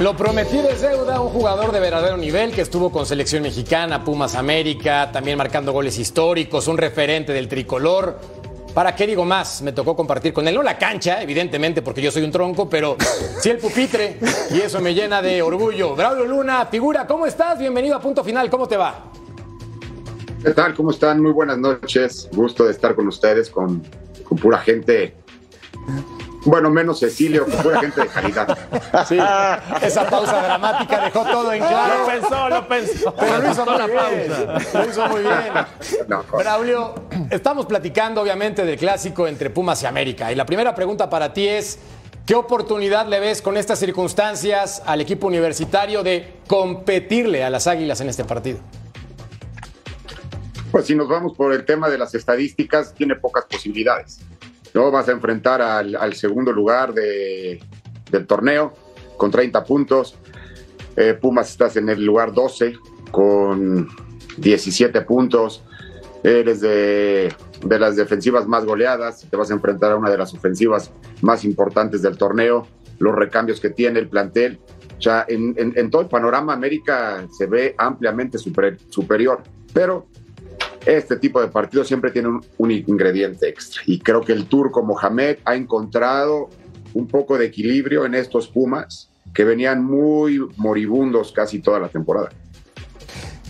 Lo prometido es deuda, un jugador de verdadero nivel que estuvo con selección mexicana, Pumas América, también marcando goles históricos, un referente del tricolor. ¿Para qué digo más? Me tocó compartir con él, no la cancha, evidentemente, porque yo soy un tronco, pero sí el pupitre, y eso me llena de orgullo. Braulio Luna, figura, ¿cómo estás? Bienvenido a Punto Final, ¿cómo te va? ¿Qué tal? ¿Cómo están? Muy buenas noches. Gusto de estar con ustedes, con, con pura gente bueno, menos Cecilio, pura gente de calidad. Sí, esa pausa dramática dejó todo en claro. Lo pensó, lo pensó. Pero lo hizo muy bien. Lo hizo muy bien. No, Braulio, estamos platicando obviamente del clásico entre Pumas y América. Y la primera pregunta para ti es, ¿qué oportunidad le ves con estas circunstancias al equipo universitario de competirle a las Águilas en este partido? Pues si nos vamos por el tema de las estadísticas, tiene pocas posibilidades. ¿No? Vas a enfrentar al, segundo lugar de, del torneo con 30 puntos. Eh, Pumas estás en el lugar 12 con 17 puntos. Eres de, de, las defensivas más goleadas. Te vas a enfrentar a una de las ofensivas más importantes del torneo. Los recambios que tiene el plantel. O en, todo el panorama América se ve ampliamente super, superior. Pero este tipo de partidos siempre tiene un, ingrediente extra. Y creo que el turco Mohamed ha encontrado un poco de equilibrio en estos Pumas que venían muy moribundos casi toda la temporada.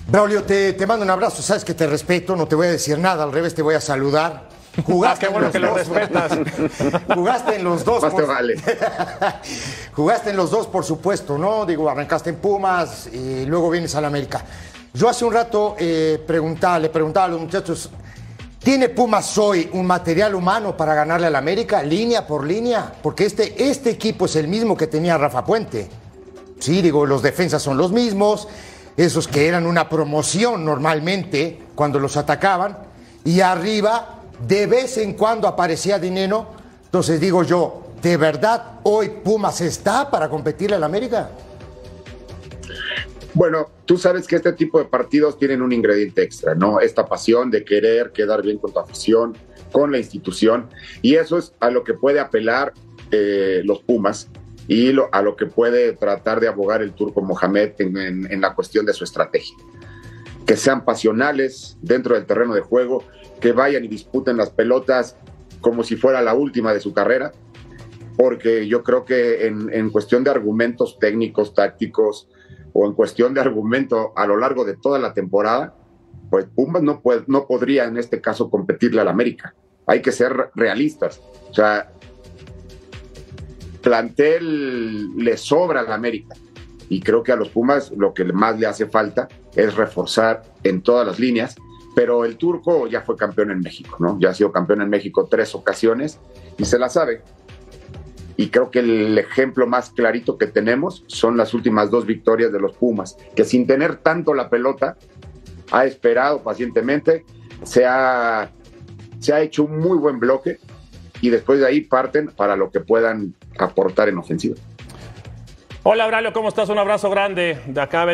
Braulio, te, mando un abrazo, sabes que te respeto, no te voy a decir nada, al revés te voy a saludar. Jugaste ah, bueno que lo respetas. Jugaste en los dos. Más te vale. Jugaste en los dos, por supuesto, ¿no? Digo, arrancaste en Pumas y luego vienes al América. Yo hace un rato eh, preguntaba, le preguntaba a los muchachos, ¿tiene Pumas hoy un material humano para ganarle al América, línea por línea? Porque este, este equipo es el mismo que tenía Rafa Puente. Sí, digo, los defensas son los mismos, esos que eran una promoción normalmente cuando los atacaban, y arriba de vez en cuando aparecía dinero. Entonces digo yo, ¿de verdad hoy Pumas está para competirle al América? Bueno, tú sabes que este tipo de partidos tienen un ingrediente extra, ¿no? Esta pasión de querer quedar bien con tu afición, con la institución, y eso es a lo que puede apelar eh, los Pumas y a lo que puede tratar de abogar el turco Mohamed en, la cuestión de su estrategia. Que sean pasionales dentro del terreno de juego, que vayan y disputen las pelotas como si fuera la última de su carrera, porque yo creo que en cuestión de argumentos técnicos, tácticos, o en cuestión de argumento a lo largo de toda la temporada, pues Pumas no, puede, no podría en este caso competirle al América. Hay que ser realistas. O sea, plantel le sobra al América. Y creo que a los Pumas lo que más le hace falta es reforzar en todas las líneas. Pero el turco ya fue campeón en México, ¿no? Ya ha sido campeón en México tres ocasiones y se la sabe. Y creo que el ejemplo más clarito que tenemos son las últimas dos victorias de los Pumas, que sin tener tanto la pelota, ha esperado pacientemente, se ha, se ha hecho un muy buen bloque y después de ahí parten para lo que puedan aportar en ofensiva. Hola, Braulio, ¿cómo estás? Un abrazo grande de acá,